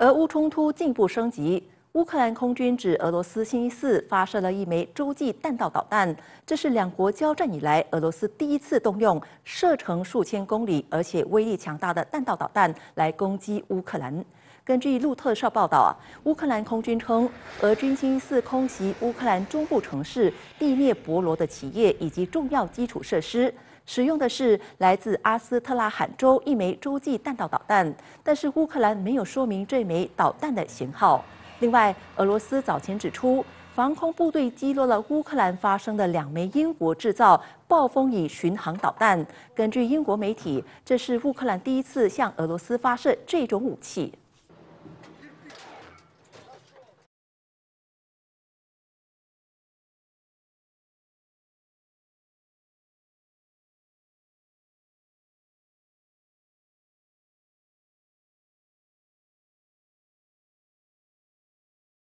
俄乌冲突进一步升级，乌克兰空军指俄罗斯星期四发射了一枚洲际弹道导弹，这是两国交战以来俄罗斯第一次动用射程数千公里而且威力强大的弹道导弹来攻击乌克兰。根据路透社报道啊，乌克兰空军称，俄军星期四空袭乌克兰中部城市第聂伯罗的企业以及重要基础设施。使用的是来自阿斯特拉罕州一枚洲际弹道导弹，但是乌克兰没有说明这枚导弹的型号。另外，俄罗斯早前指出，防空部队击落了乌克兰发生的两枚英国制造暴风雨巡航导弹。根据英国媒体，这是乌克兰第一次向俄罗斯发射这种武器。